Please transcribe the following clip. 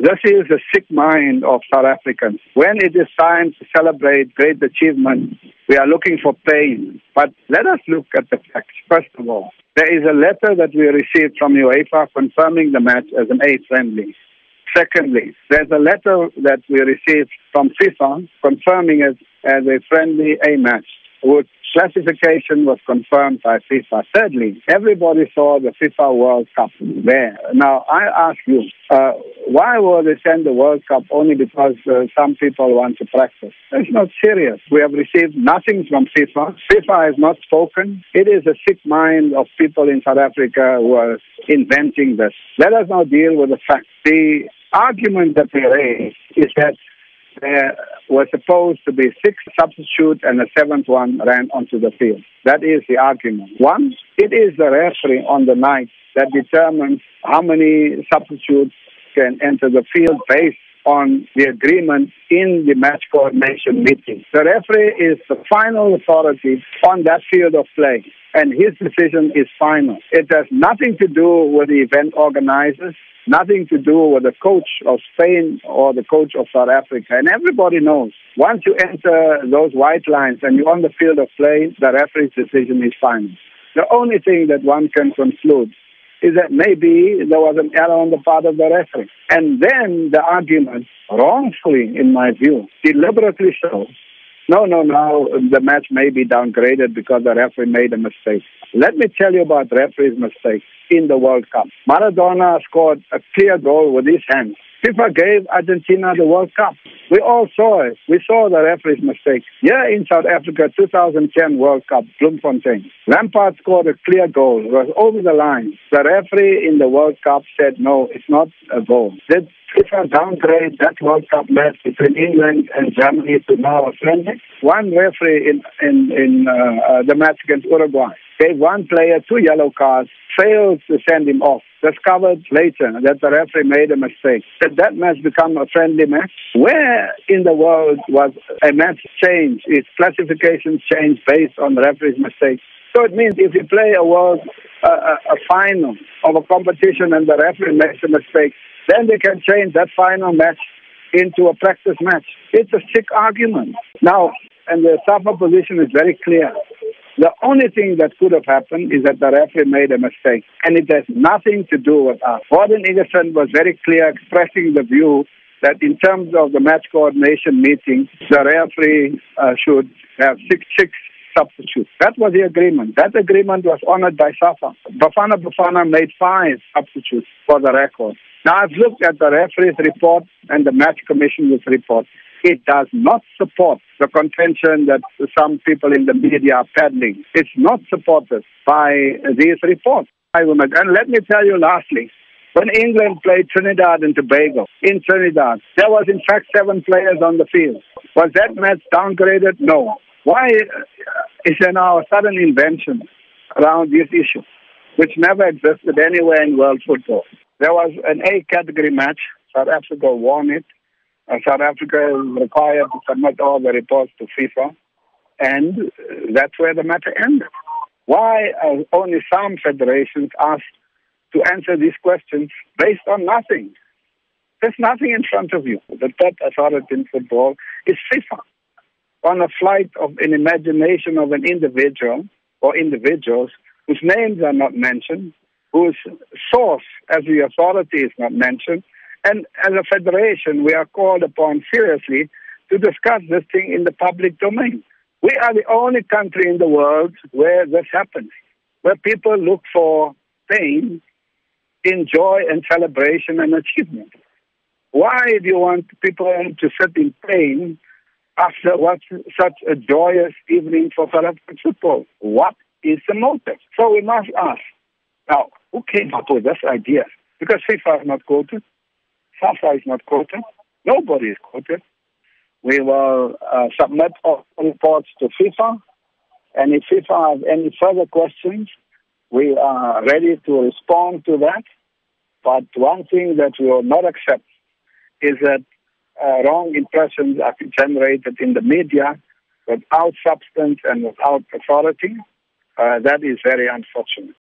This is the sick mind of South Africans. When it is time to celebrate great achievements, we are looking for pain. But let us look at the facts. First of all, there is a letter that we received from UEFA confirming the match as an A friendly. Secondly, there's a letter that we received from FIFA confirming it as a friendly A match, which classification was confirmed by FIFA. Thirdly, everybody saw the FIFA World Cup there. Now, I ask you, uh, why will they send the World Cup only because uh, some people want to practice? It's not serious. We have received nothing from FIFA. FIFA has not spoken. It is a sick mind of people in South Africa who are inventing this. Let us now deal with the facts. The argument that they raise is that Uh, there were supposed to be six substitutes and a seventh one ran onto the field. That is the argument. One, it is the referee on the night that determines how many substitutes can enter the field based on the agreement in the match coordination meeting. The referee is the final authority on that field of play, and his decision is final. It has nothing to do with the event organizers nothing to do with the coach of Spain or the coach of South Africa. And everybody knows once you enter those white lines and you're on the field of play, the referee's decision is final. The only thing that one can conclude is that maybe there was an error on the part of the referee. And then the argument, wrongfully in my view, deliberately so, no, no, no, the match may be downgraded because the referee made a mistake. Let me tell you about referee's mistakes in the World Cup. Maradona scored a clear goal with his hands. FIFA gave Argentina the World Cup. We all saw it. We saw the referee's mistake. Yeah, in South Africa, 2010 World Cup, Bloemfontein. Lampard scored a clear goal. It was over the line. The referee in the World Cup said, no, it's not a goal. Did FIFA downgrade that World Cup match between England and Germany to now a friendly? One referee in, in, in uh, uh, the match against Uruguay gave one player two yellow cards, failed to send him off. Discovered later that the referee made a mistake. Did that match become a friendly match? Where in the world was a match changed, its classification changed based on the referee's mistake? So it means if you play a world, uh, a final of a competition and the referee makes a mistake, then they can change that final match into a practice match. It's a sick argument. Now, and the SAFA position is very clear. The only thing that could have happened is that the referee made a mistake, and it has nothing to do with us. Gordon Igesund was very clear expressing the view that in terms of the match coordination meeting, the referee uh, should have six, six substitutes. That was the agreement. That agreement was honored by SAFA. Bafana Bafana made five substitutes for the record. Now, I've looked at the referee's report and the match commission's report. It does not support the contention that some people in the media are peddling. It's not supported by these reports. And let me tell you lastly, when England played Trinidad and Tobago in Trinidad, there was in fact seven players on the field. Was that match downgraded? No. Why is there now a sudden invention around this issue, which never existed anywhere in world football? There was an A category match. South Africa won it. Uh, South Africa is required to submit all the reports to FIFA, and that's where the matter ended. Why are only some federations asked to answer these questions based on nothing? There's nothing in front of you. The third authority in football is FIFA. On a flight of an imagination of an individual or individuals whose names are not mentioned, whose source as the authority is not mentioned. And as a federation, we are called upon seriously to discuss this thing in the public domain. We are the only country in the world where this happens, where people look for pain in joy and celebration and achievement. Why do you want people to sit in pain after what such a joyous evening for South African football? What is the motive? So we must ask. Now, who came up with this idea? Because FIFA is not quoted, SAFA is not quoted, nobody is quoted. We will uh, submit all reports to FIFA, and if FIFA has any further questions, we are ready to respond to that. But one thing that we will not accept is that uh, wrong impressions are generated in the media without substance and without authority. Uh, that is very unfortunate.